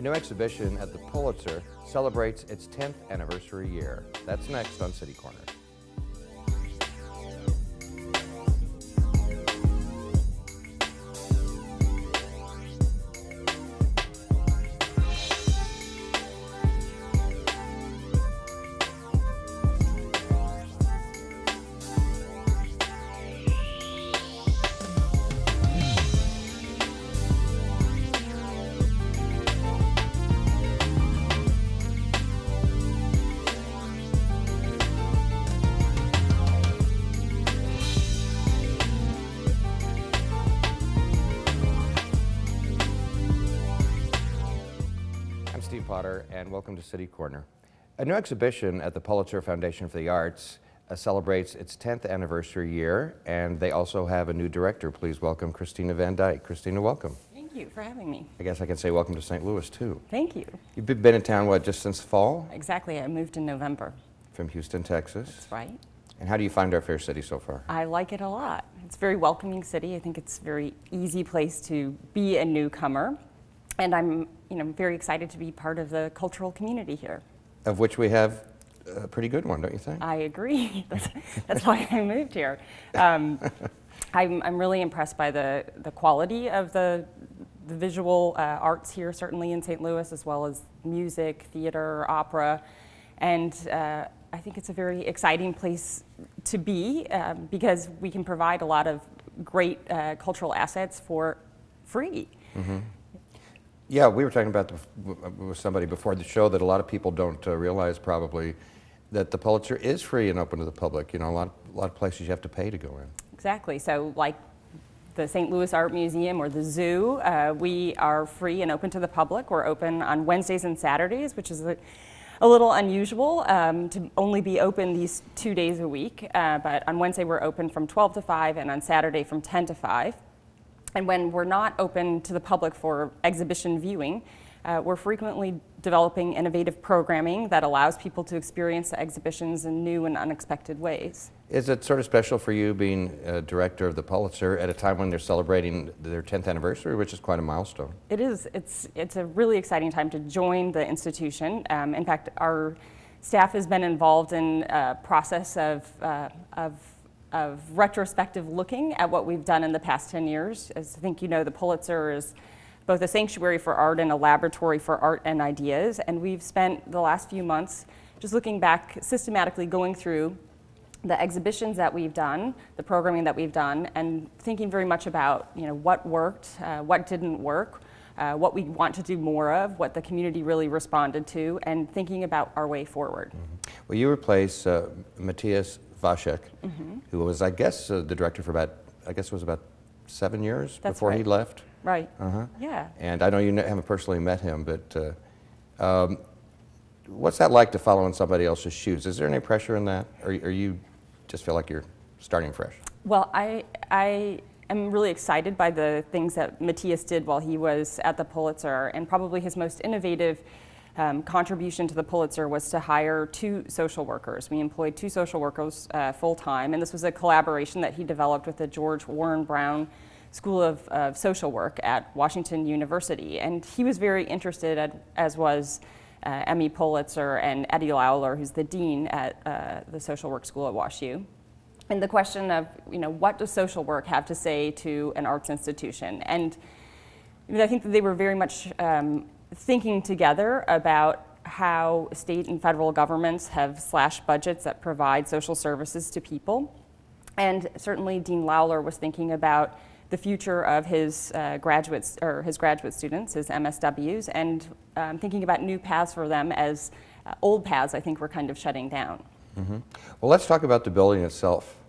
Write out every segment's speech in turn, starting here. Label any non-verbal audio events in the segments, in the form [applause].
A new exhibition at the Pulitzer celebrates its 10th anniversary year. That's next on City Corner. To City Corner. A new exhibition at the Pulitzer Foundation for the Arts uh, celebrates its 10th anniversary year, and they also have a new director. Please welcome Kristina Van Dyke. Kristina, welcome. Thank you for having me. I guess I can say welcome to St. Louis, too. Thank you. You've been- in town, what, just since fall Exactly. I moved in November. from Houston, Texas? That's right. And how do you find our fair city so far? I like it a lot. It's a very welcoming city. I think it's a very easy place to be a newcomer. And I'm, you know, very excited to be part of the cultural community here. Of which we have a pretty good one, don't you think? I agree. [laughs] That's, that's why I moved here. Um, [laughs] I'm, I'm really impressed by the, the quality of the, the visual uh, arts here, certainly in St. Louis, as well as music, theater, opera. And uh, I think it's a very exciting place to be um, because we can provide a lot of great uh, cultural assets for free. Yeah, we were talking about the, with somebody before the show that a lot of people don't uh, realize probably that the Pulitzer is free and open to the public. You know, a lot, a lot of places you have to pay to go in. Exactly. So, like the St. Louis Art Museum or the zoo, uh, we are free and open to the public. We're open on Wednesdays and Saturdays, which is a, a little unusual um, to only be open these two days a week. Uh, but on Wednesday, we're open from 12 to 5, and on Saturday, from 10 to 5. And when we're not open to the public for exhibition viewing, uh, we're frequently developing innovative programming that allows people to experience the exhibitions in new and unexpected ways. Is it sort of special for you being uh, director of the Pulitzer at a time when they're celebrating their 10th anniversary, which is quite a milestone? It is. It's it's a really exciting time to join the institution. Um, in fact, our staff has been involved in a process of uh, of of retrospective looking at what we've done in the past 10 years. As I think you know, the Pulitzer is both a sanctuary for art and a laboratory for art and ideas. And we've spent the last few months just looking back, systematically going through the exhibitions that we've done, the programming that we've done, and thinking very much about you know what worked, uh, what didn't work, uh, what we want to do more of, what the community really responded to, and thinking about our way forward. Well, you replace uh, Matthias Waschek, who was, I guess, uh, the director for about, I guess it was about seven years That's before he left. Right. Uh-huh. Yeah. And I know you haven't personally met him, but uh, um, what's that like to follow in somebody else's shoes? Is there any pressure in that, or, or you just feel like you're starting fresh? Well, I, I am really excited by the things that Matthias did while he was at the Pulitzer, and probably his most innovative um, contribution to the Pulitzer was to hire two social workers. We employed two social workers uh, full time, and this was a collaboration that he developed with the George Warren Brown School of, of Social Work at Washington University. And he was very interested, at, as was uh, Emmy Pulitzer and Eddie Lawlor, who's the dean at uh, the Social Work School at WashU. And the question of, you know, what does social work have to say to an arts institution? And I, I think that they were very much um, thinking together about how state and federal governments have slashed budgets that provide social services to people. And certainly Dean Lawlor was thinking about the future of his uh, graduates or his graduate students, his MSWs, and um, thinking about new paths for them as uh, old paths I think were kind of shutting down. Mm -hmm. Well, let's talk about the building itself.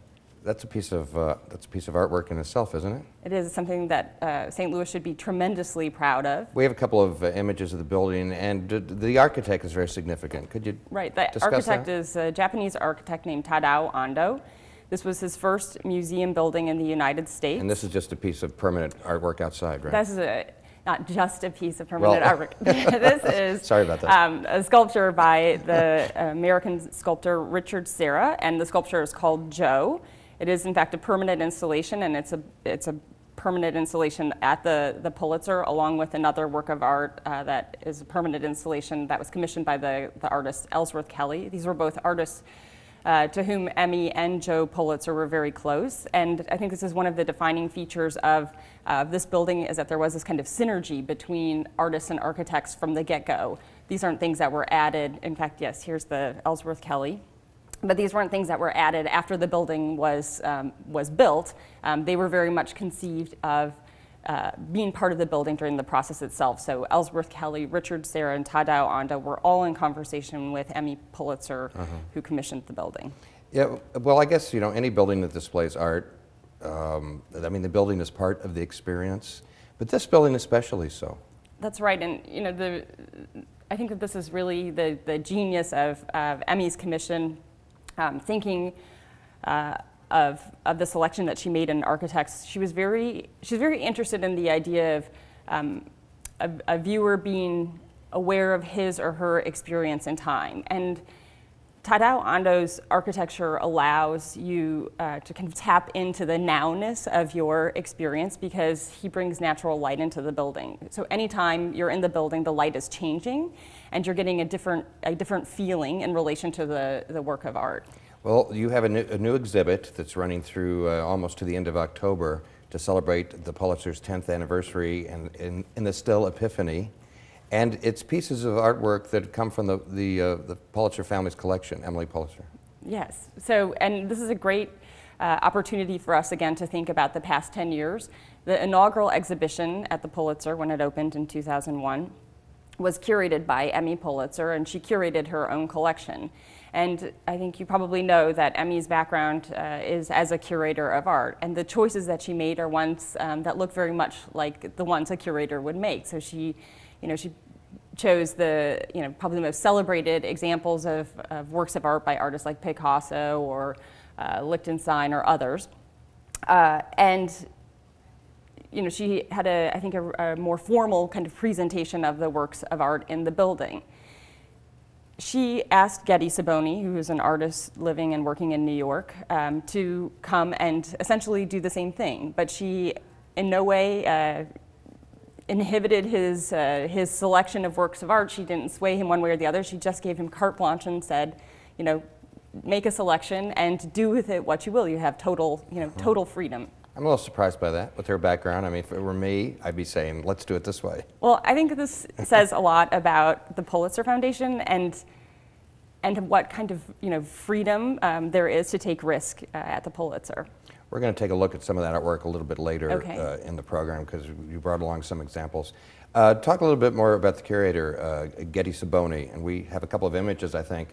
That's a piece of uh, that's a piece of artwork in itself, isn't it? It is something that uh, St. Louis should be tremendously proud of. We have a couple of uh, images of the building, and d- the architect is very significant. Could you Right, the architect that? is a Japanese architect named Tadao Ando. This was his first museum building in the United States. And this is just a piece of permanent artwork outside, right? This is a, not just a piece of permanent Well- artwork. [laughs] this is [laughs] Sorry about that. Um, a sculpture by the American sculptor Richard Serra, and the sculpture is called Joe. It is, in fact, a permanent installation, and it's a, it's a permanent installation at the, the Pulitzer, along with another work of art uh, that is a permanent installation that was commissioned by the, the artist Ellsworth Kelly. These were both artists uh, to whom Emmy and Joe Pulitzer were very close. And I think this is one of the defining features of uh, this building is that there was this kind of synergy between artists and architects from the get-go. These aren't things that were added. In fact, yes, here's the Ellsworth Kelly. But these weren't things that were added after the building was, um, was built. Um, they were very much conceived of uh, being part of the building during the process itself. So Ellsworth Kelly, Richard Serra, and Tadao Ando were all in conversation with Emmy Pulitzer, who commissioned the building. Yeah, well, I guess, you know, any building that displays art, um, I mean, the building is part of the experience, but this building especially so. That's right, and you know, the, I think that this is really the, the genius of, of Emmy's commission, um, thinking uh, of, of the selection that she made in architects. She was very, she was very interested in the idea of um, a, a viewer being aware of his or her experience in time. And Tadao Ando's architecture allows you uh, to kind of tap into the nowness of your experience because he brings natural light into the building. So anytime you're in the building, the light is changing and you're getting a different, a different feeling in relation to the, the work of art. Well, you have a new, a new exhibit that's running through uh, almost to the end of October to celebrate the Pulitzer's 10th anniversary and in, in the still Epiphany. And it's pieces of artwork that come from the, the, uh, the Pulitzer family's collection, Emily Pulitzer. Yes. So, and this is a great uh, opportunity for us again to think about the past 10 years. The inaugural exhibition at the Pulitzer, when it opened in 2001, was curated by Emmy Pulitzer, and she curated her own collection. And I think you probably know that Emmy's background uh, is as a curator of art, and the choices that she made are ones um, that look very much like the ones a curator would make. So she, you know, she chose the, you know, probably the most celebrated examples of, of works of art by artists like Picasso or uh, Lichtenstein or others. Uh, and you know, she had a, I think, a, a, more formal kind of presentation of the works of art in the building. She asked Gedi Sibony, who is an artist living and working in New York, um, to come and essentially do the same thing. But she, in no way, uh, inhibited his, uh, his selection of works of art. She didn't sway him one way or the other. She just gave him carte blanche and said, you know, make a selection and do with it what you will. You have total, you know, total freedom. I'm a little surprised by that with her background. I mean, if it were me, I'd be saying, let's do it this way. Well, I think this [laughs] says a lot about the Pulitzer Foundation and and what kind of you know freedom um, there is to take risk uh, at the Pulitzer. We're going to take a look at some of that artwork a little bit later Okay. uh, in the program because you brought along some examples. Uh, talk a little bit more about the curator, uh, Gedi Sibony, and we have a couple of images, I think,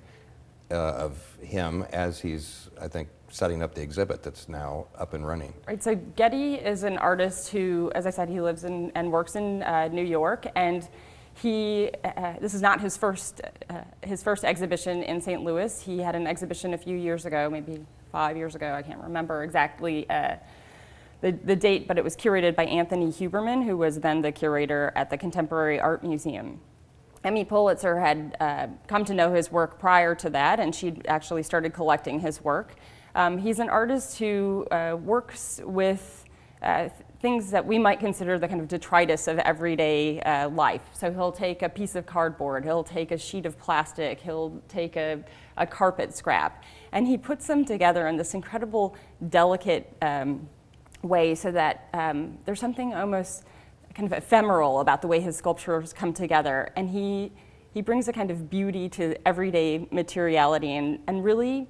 uh, of him as he's, I think, setting up the exhibit that's now up and running. Right. So Gedi is an artist who, as I said, he lives in and works in uh, New York, and he uh, this is not his first uh, his first exhibition in St. Louis. He had an exhibition a few years ago, maybe five years ago. I can't remember exactly. Uh, the, the date, but it was curated by Anthony Huberman, who was then the curator at the Contemporary Art Museum. Emmy Pulitzer had uh, come to know his work prior to that, and she'd actually started collecting his work. Um, he's an artist who uh, works with uh, things that we might consider the kind of detritus of everyday uh, life. So he'll take a piece of cardboard, he'll take a sheet of plastic, he'll take a, a carpet scrap, and he puts them together in this incredible, delicate um, way so that um, there's something almost kind of ephemeral about the way his sculptures come together. And he, he brings a kind of beauty to everyday materiality and, and really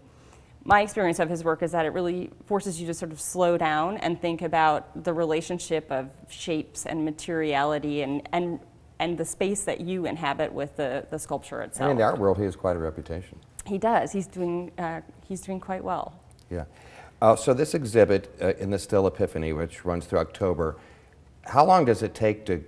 my experience of his work is that it really forces you to sort of slow down and think about the relationship of shapes and materiality and, and, and the space that you inhabit with the, the sculpture And itself. in the art world, he has quite a reputation. He does. He's doing, uh, he's doing quite well. Yeah. Uh, so this exhibit uh, in the Still Epiphany, which runs through October, how long does it take to?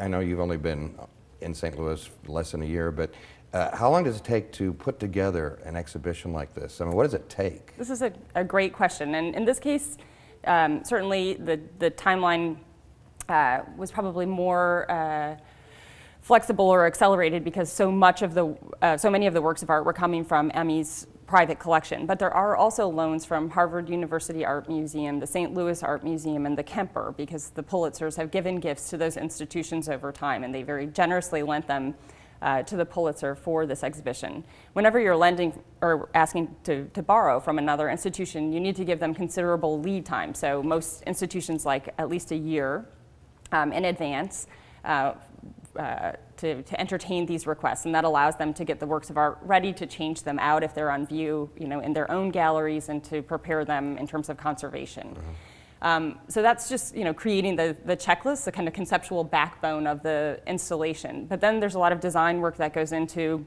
I know you've only been in St. Louis less than a year, but uh, how long does it take to put together an exhibition like this? I mean, what does it take? This is a, a great question. And in this case, um, certainly the, the timeline uh, was probably more uh, flexible or accelerated because so much of the, uh, so many of the works of art were coming from Emmy's private collection. But there are also loans from Harvard University Art Museum, the St. Louis Art Museum, and the Kemper, because the Pulitzers have given gifts to those institutions over time, and they very generously lent them uh, to the Pulitzer for this exhibition. Whenever you're lending or asking to, to borrow from another institution, you need to give them considerable lead time. So most institutions like at least a year um, in advance uh, uh, to, to entertain these requests, and that allows them to get the works of art ready to change them out if they're on view, you know, in their own galleries, and to prepare them in terms of conservation. Mm-hmm. Um, so that's just you know creating the, the checklist, the kind of conceptual backbone of the installation. But then there's a lot of design work that goes into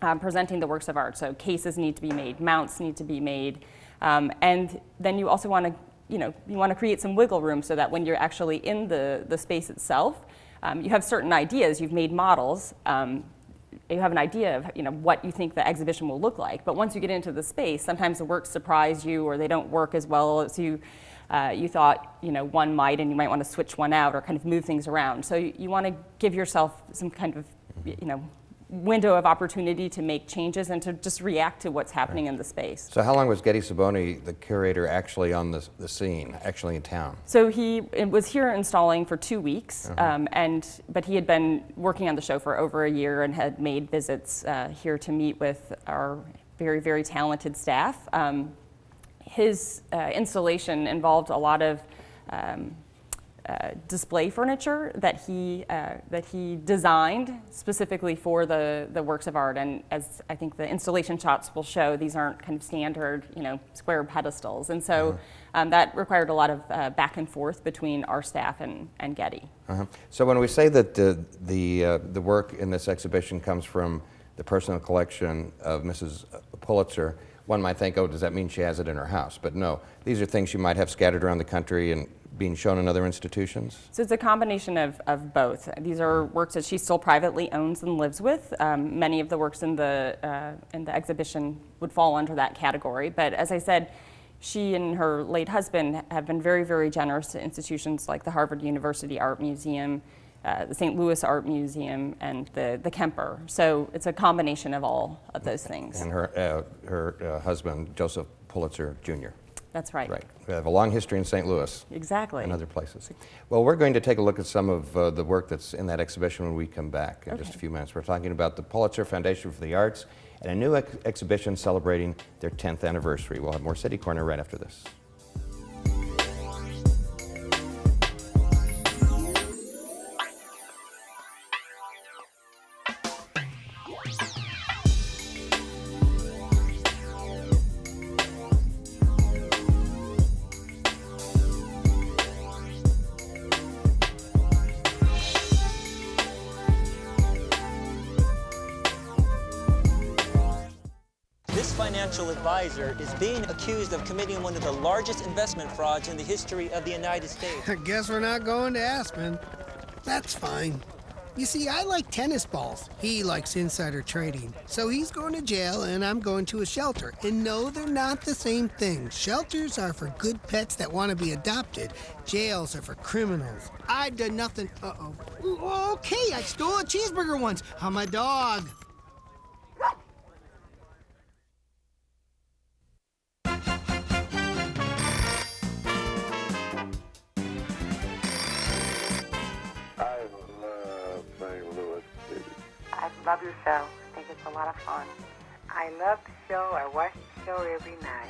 um, presenting the works of art. So cases need to be made, mounts need to be made, um, and then you also want to you know you want to create some wiggle room so that when you're actually in the the space itself, um, you have certain ideas. You've made models. Um, you have an idea of you know what you think the exhibition will look like. But once you get into the space, sometimes the works surprise you, or they don't work as well as you uh, you thought you know one might and you might want to switch one out or kind of move things around. So you, you want to give yourself some kind of you know window of opportunity to make changes and to just react to what's happening right. in the space. So how long was Gedi Sibony, the curator, actually on the, the scene, actually in town? So he was here installing for two weeks, uh-huh. um, and but he had been working on the show for over a year and had made visits uh, here to meet with our very, very talented staff. Um, his uh, installation involved a lot of um, uh, display furniture that he uh, that he designed specifically for the the works of art. And as I think the installation shots will show, these aren't kind of standard, you know, square pedestals. And so uh-huh. um, that required a lot of uh, back and forth between our staff and and Gedi. Uh-huh. So when we say that the the uh, the work in this exhibition comes from the personal collection of Mrs. Pulitzer one might think, oh, does that mean she has it in her house? But no, these are things she might have scattered around the country and being shown in other institutions? So it's a combination of, of both. These are works that she still privately owns and lives with. Um, many of the works in the, uh, in the exhibition would fall under that category. But as I said, she and her late husband have been very, very generous to institutions like the Harvard University Art Museum, uh, the St. Louis Art Museum, and the, the Kemper. So it's a combination of all of those things. And her, uh, her uh, husband, Joseph Pulitzer Jr. That's right. Right. We have a long history in St. Louis. Exactly. And other places. Well, we're going to take a look at some of uh, the work that's in that exhibition when we come back in okay. just a few minutes. We're talking about the Pulitzer Foundation for the Arts and a new ex exhibition celebrating their 10th anniversary. We'll have more City Corner right after this. One of the largest investment frauds in the history of the United States. I [laughs] guess we're not going to Aspen. That's fine. You see, I like tennis balls. He likes insider trading. So he's going to jail and I'm going to a shelter. And no, they're not the same thing. Shelters are for good pets that want to be adopted. Jails are for criminals. I've done nothing. Uh-oh. Okay, I stole a cheeseburger once I'm a dog. Love your show. I think it's a lot of fun. I love the show. I watch the show every night.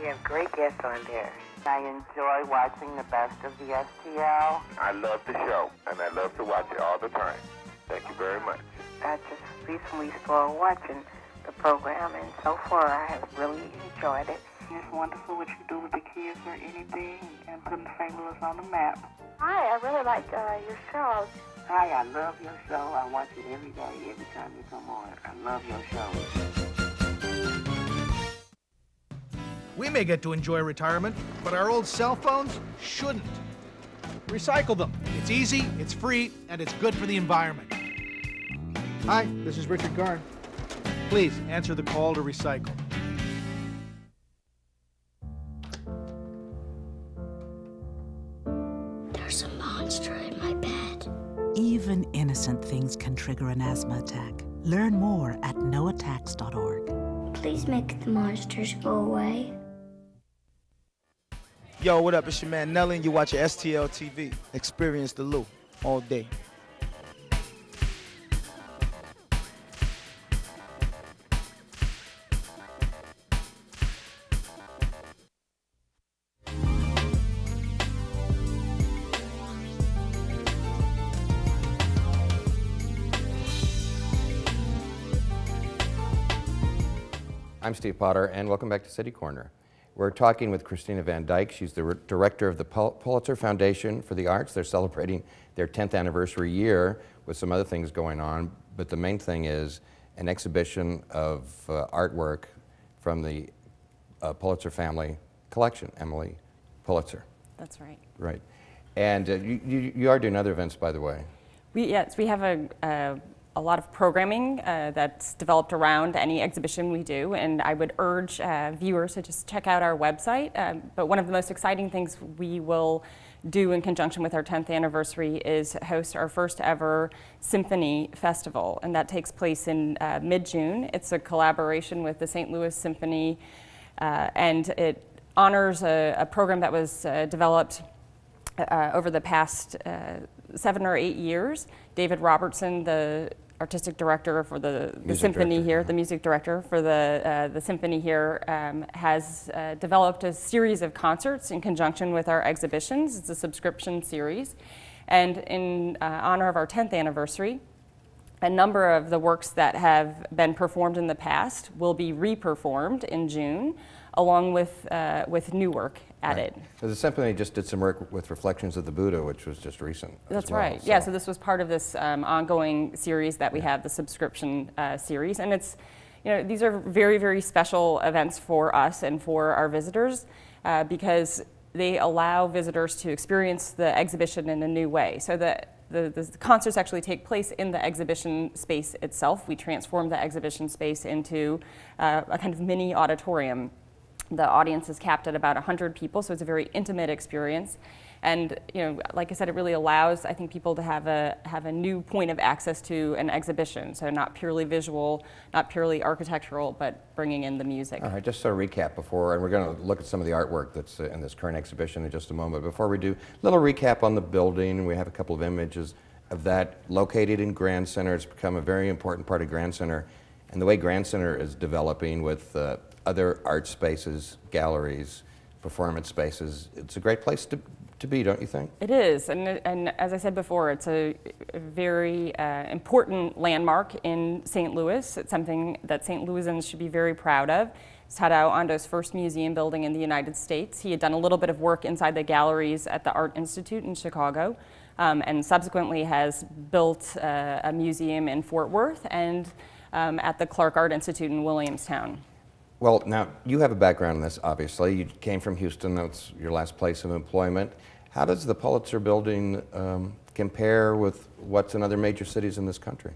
You have great guests on there. I enjoy watching the best of the STL. I love the show, and I love to watch it all the time. Thank you very much. I just recently started watching the program, and so far I have really enjoyed it. It's wonderful what you do with the kids or anything, and putting St. Louis on the map. Hi, I really like uh, your show. Hi, I love your show. I watch it every day, every time you come on. I love your show. We may get to enjoy retirement, but our old cell phones shouldn't. Recycle them. It's easy, it's free, and it's good for the environment. Hi, this is Richard Garn. Please answer the call to recycle. Even innocent things can trigger an asthma attack. Learn more at noattacks.org. please make the monsters go away? Yo, what up? It's your man Nelly, and you watch STL TV. Experience the Lou all day. I'm Steve Potter, and welcome back to City Corner. We're talking with Kristina Van Dyke. She's the re- director of the Pul- Pulitzer Foundation for the Arts. They're celebrating their 10th anniversary year with some other things going on, but the main thing is an exhibition of uh, artwork from the uh, Pulitzer family collection, Emily Pulitzer. That's right. Right. And uh, you, you, you are doing other events, by the way. We, yes, we have a, a, a lot of programming uh, that's developed around any exhibition we do, and I would urge uh, viewers to just check out our website. Um, but one of the most exciting things we will do in conjunction with our 10th anniversary is host our first ever symphony festival, and that takes place in uh, mid June. It's a collaboration with the St. Louis Symphony, uh, and it honors a, a program that was uh, developed uh, over the past seven or eight years. David Robertson, the artistic director for the, the symphony director, here, yeah. the music director for the, uh, the symphony here, um, has uh, developed a series of concerts in conjunction with our exhibitions. It's a subscription series. And in uh, honor of our 10th anniversary, a number of the works that have been performed in the past will be re-performed in June, along with, uh, with new work added. Right. So the symphony just did some work with Reflections of the Buddha, which was just recent. That's well, right. Yeah, so this was part of this um, ongoing series that we have, the subscription uh, series. And it's, you know, these are very, very special events for us and for our visitors uh, because they allow visitors to experience the exhibition in a new way. So that the, the concerts actually take place in the exhibition space itself. We transform the exhibition space into uh, a kind of mini auditorium the audience is capped at about 100 people, so it's a very intimate experience. And you know, like I said, it really allows I think people to have a have a new point of access to an exhibition. So not purely visual, not purely architectural, but bringing in the music. All right, just a recap before, and we're going to look at some of the artwork that's uh, in this current exhibition in just a moment. Before we do, little recap on the building. We have a couple of images of that located in Grand Center. It's become a very important part of Grand Center, and the way Grand Center is developing with uh, other art spaces, galleries, performance spaces. It's a great place to, to be, don't you think? It is, and, and as I said before, it's a, very uh, important landmark in St. Louis. It's something that St. Louisans should be very proud of. It's Tadao Ando's first museum building in the United States. He had done a little bit of work inside the galleries at the Art Institute in Chicago, um, and subsequently has built uh, a museum in Fort Worth and um, at the Clark Art Institute in Williamstown. Well, now, you have a background in this, obviously. You came from Houston, that's your last place of employment. How does the Pulitzer Building um, compare with what's in other major cities in this country?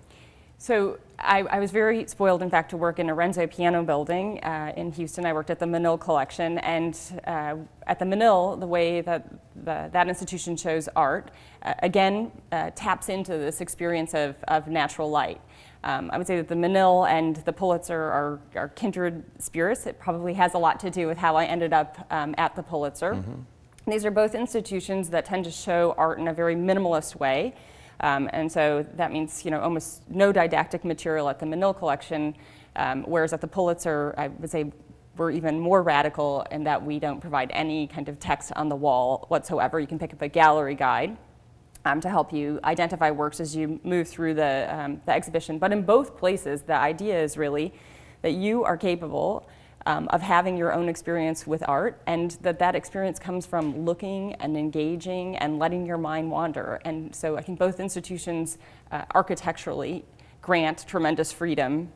So I, I, was very spoiled, in fact, to work in a Renzo Piano building uh, in Houston. I worked at the Menil Collection, and uh, at the Menil, the way that the, that institution shows art, uh, again, uh, taps into this experience of, of natural light. Um, I would say that the Menil and the Pulitzer are, are, kindred spirits. It probably has a lot to do with how I ended up um, at the Pulitzer. Mm-hmm. These are both institutions that tend to show art in a very minimalist way. Um, and so that means, you know, almost no didactic material at the Menil collection, um, whereas at the Pulitzer, I would say we're even more radical in that we don't provide any kind of text on the wall whatsoever. You can pick up a gallery guide um, to help you identify works as you move through the, um, the exhibition. But in both places, the idea is really that you are capable um, of having your own experience with art, and that that experience comes from looking and engaging and letting your mind wander. And so I think both institutions uh, architecturally grant tremendous freedom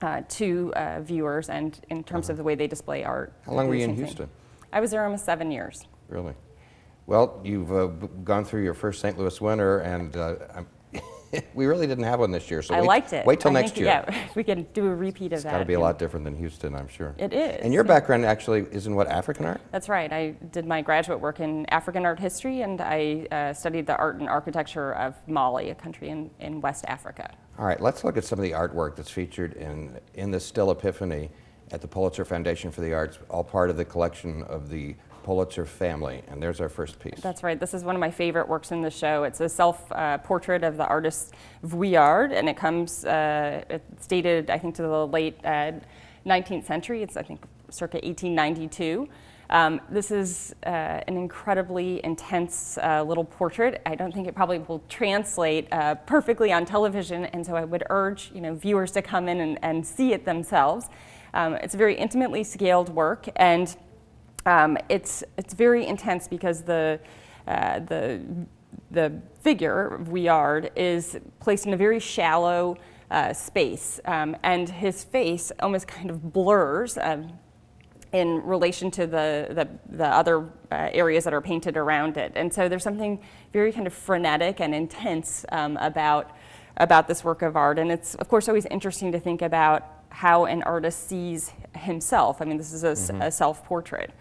uh, to uh, viewers and in terms of the way they display art. How long were you in Same thing. Houston? I was there almost seven years. Really? Well, you've uh, gone through your first St. Louis winter, and uh, [laughs] we really didn't have one this year. So I wait, liked it. Wait till I next think, year. Yeah, [laughs] we can do a repeat of It's that. got to be a lot different than Houston, I'm sure. It is. And your background actually is in what, African art? That's right. I did my graduate work in African art history, and I uh, studied the art and architecture of Mali, a country in, in West Africa. All right, let's look at some of the artwork that's featured in, in the Still Epiphany. at the Pulitzer Foundation for the Arts, all part of the collection of the Pulitzer family. And there's our first piece. That's right. This is one of my favorite works in the show. It's a self uh, portrait of the artist Vuillard, and it comes, uh, it's dated, I think, to the late uh, 19th century. It's, I think, circa 1892. Um, this is uh, an incredibly intense uh, little portrait. I don't think it probably will translate uh, perfectly on television, and so I would urge you know, viewers to come in and, and see it themselves. Um, it's a very intimately scaled work, and um, it's, it's very intense because the, uh, the, the figure, Vuillard, is placed in a very shallow uh, space, um, and his face almost kind of blurs um, in relation to the, the, the other uh, areas that are painted around it. And so there's something very kind of frenetic and intense um, about, about this work of art. And it's, of course, always interesting to think about how an artist sees himself. I mean, this is a, Mm-hmm. a self portrait.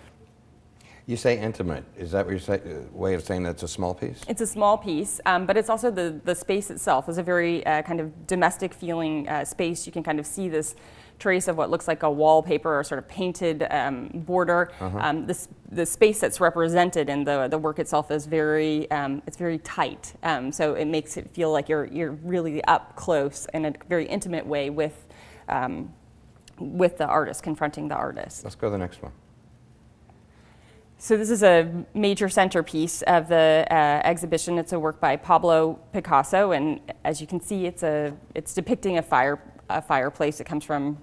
You say intimate. Is that what your say, uh, way of saying that's a small piece? It's a small piece, um, but it's also the, the space itself is a very uh, kind of domestic feeling uh, space. You can kind of see this trace of what looks like a wallpaper or sort of painted um, border. Um, this, the space that's represented in the, the work itself is very, um, it's very tight. Um, so it makes it feel like you're, you're really up close in a very intimate way with, um, with the artist, confronting the artist. Let's go to the next one. So this is a major centerpiece of the uh, exhibition. It's a work by Pablo Picasso, and as you can see, it's a it's depicting a fire a fireplace. It comes from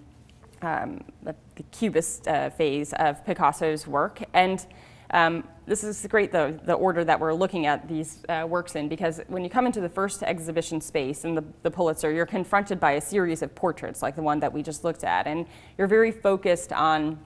um, the, the Cubist uh, phase of Picasso's work, and um, this is great the the order that we're looking at these uh, works in because when you come into the first exhibition space in the, the Pulitzer, you're confronted by a series of portraits like the one that we just looked at, and you're very focused on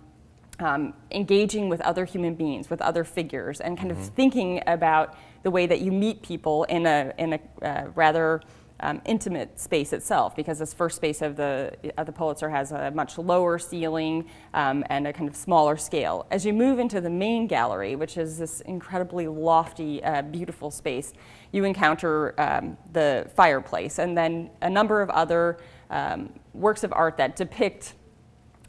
um, engaging with other human beings, with other figures, and kind of thinking about the way that you meet people in a in a uh, rather um, intimate space itself. Because this first space of the of the Pulitzer has a much lower ceiling um, and a kind of smaller scale. As you move into the main gallery, which is this incredibly lofty, uh, beautiful space, you encounter um, the fireplace, and then a number of other um, works of art that depict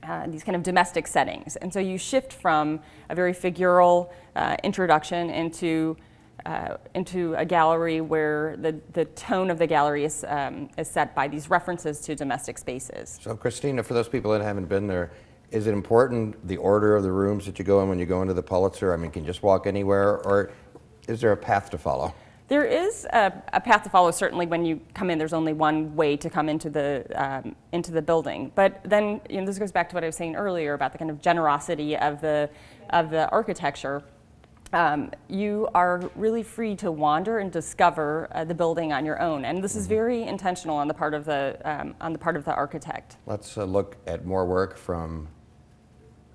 uh, these kind of domestic settings. And so you shift from a very figural uh, introduction into, uh, into a gallery where the, the tone of the gallery is, um, is set by these references to domestic spaces. So, Kristina, for those people that haven't been there, is it important the order of the rooms that you go in when you go into the Pulitzer? I mean, can you just walk anywhere, or is there a path to follow? There is a, a path to follow. Certainly, when you come in, there's only one way to come into the um, into the building. But then, you know, this goes back to what I was saying earlier about the kind of generosity of the of the architecture. Um, you are really free to wander and discover uh, the building on your own, and this is very intentional on the part of the um, on the part of the architect. Let's uh, look at more work from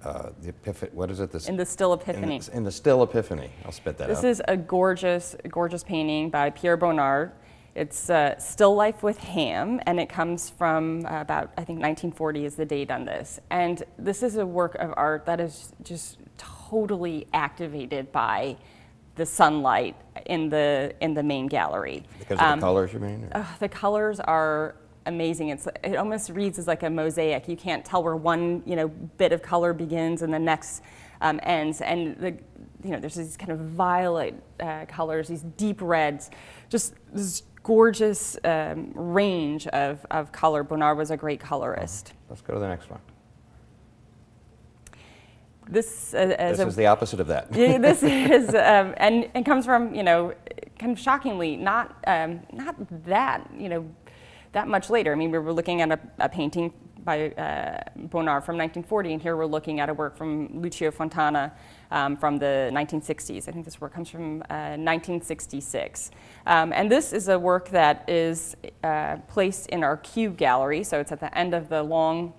uh, the Epiphany. What is it? This, In the Still in Epiphany. the, in the Still Epiphany. I'll spit that This out. is a gorgeous, gorgeous painting by Pierre Bonnard. It's uh, Still Life with Ham, and it comes from uh, about, I think, 1940 is the date on this. And this is a work of art that is just totally activated by the sunlight in the in the main gallery. because of Um, the colors, you mean? Ugh, the colors are amazing. It's it almost reads as like a mosaic. You can't tell where one you know bit of color begins and the next um, ends. And the you know there's these kind of violet uh, colors, these deep reds, just this gorgeous um, range of, of color. Bonnard was a great colorist. Let's go to the next one. This uh, as This a is the opposite of that. This [laughs] is, um, and and comes from you know, kind of shockingly not um, not that you know, that much later. I mean, we were looking at a, a painting by uh, Bonnard from 1940, and here we're looking at a work from Lucio Fontana um, from the 1960s. I think this work comes from uh, 1966, um, and this is a work that is uh, placed in our cube gallery. So it's at the end of the long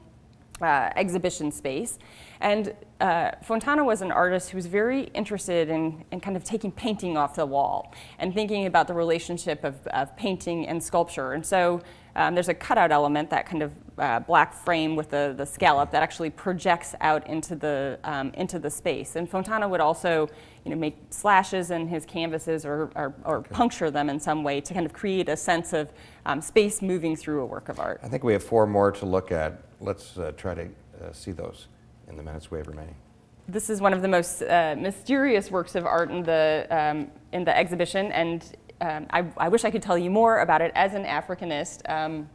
uh, exhibition space. And uh, Fontana was an artist who was very interested in, in kind of taking painting off the wall and thinking about the relationship of, of painting and sculpture. And so um, there's a cutout element, that kind of uh, black frame with the, the scallop that actually projects out into the, um, into the space. And Fontana would also you know, make slashes in his canvases or, or, or puncture them in some way to kind of create a sense of um, space moving through a work of art. I think we have four more to look at. Let's uh, try to uh, uh, see those in the minutes we have remaining. This is one of the most uh, mysterious works of art in the, um, in the exhibition, and um, I, I wish I could tell you more about it as an Africanist. Um,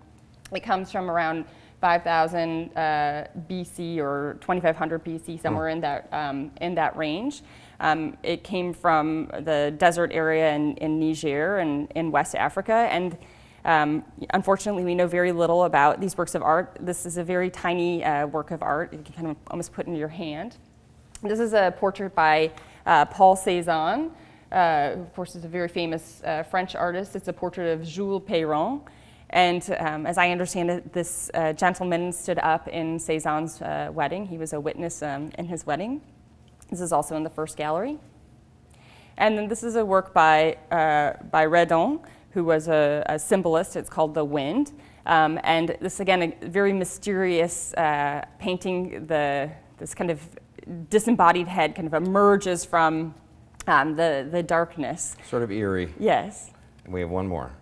it comes from around 5000 uh, BC or 2500 BC, somewhere in, that, um, in that range. Um, it came from the desert area in, in Niger and in West Africa, and um, unfortunately, we know very little about these works of art. This is a very tiny uh, work of art. You can kind of almost put in your hand. This is a portrait by uh, Paul Cézanne. Uh, of course, is a very famous uh, French artist. It's a portrait of Jules Peyron. And um, as I understand it, this uh, gentleman stood up in Cézanne's uh, wedding. He was a witness um, in his wedding. This is also in the first gallery. And then this is a work by, uh, by Redon, who was a, a, symbolist. It's called The Wind. Um, and this, again, a very mysterious uh, painting. The, this kind of disembodied head kind of emerges from um, the, the darkness. Sort of eerie. Yes. And we have one more.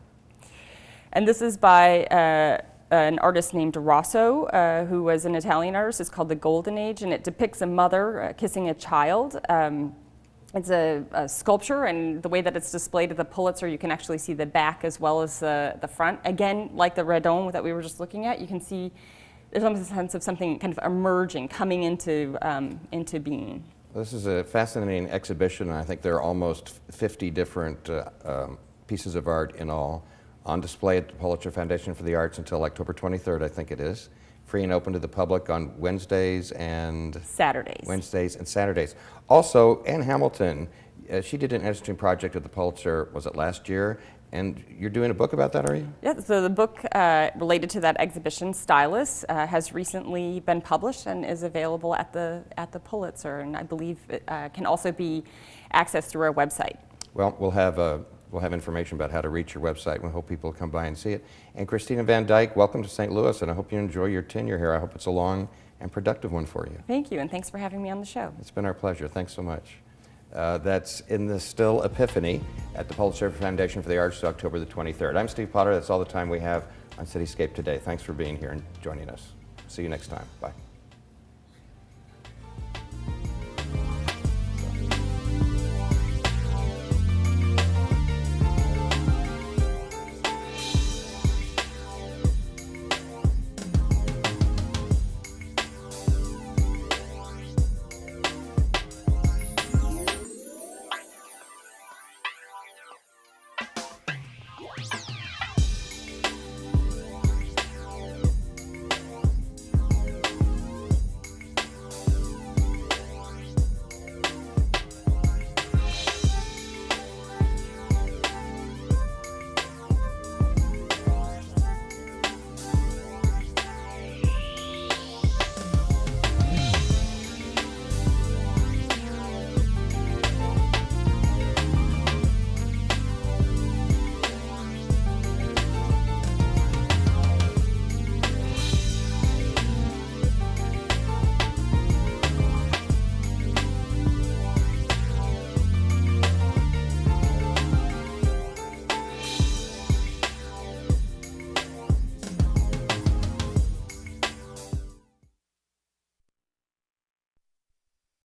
And this is by uh, an artist named Rosso, uh, who was an Italian artist. It's called The Golden Age, and it depicts a mother uh, kissing a child. Um, it's a, a, sculpture, and the way that it's displayed at the Pulitzer, you can actually see the back as well as the, the front. Again, like the Redon that we were just looking at, you can see there's almost a sense of something kind of emerging, coming into, um, into being. This is a fascinating exhibition, and I think there are almost 50 different uh, um, pieces of art in all on display at the Pulitzer Foundation for the Arts until October 23rd, I think it is. Free and open to the public on Wednesdays and Saturdays. Wednesdays and Saturdays. Also, Ann Hamilton, uh, she did an interesting project at the Pulitzer, was it last year? And you're doing a book about that, are you? Yeah, so the book uh, related to that exhibition, Stylus, uh, has recently been published and is available at the, at the Pulitzer, and I believe it uh, can also be accessed through our website. Well, we'll have uh, we'll have information about how to reach your website. We hope people come by and see it. And Kristina Van Dyke, welcome to St. Louis, and I hope you enjoy your tenure here. I hope it's a long and productive one for you. Thank you, and thanks for having me on the show. It's been our pleasure. Thanks so much. Uh, that's in the Still Epiphany at the Pulitzer Foundation for the Arts, October the 23rd. I'm Steve Potter. That's all the time we have on Cityscape today. Thanks for being here and joining us. See you next time. Bye.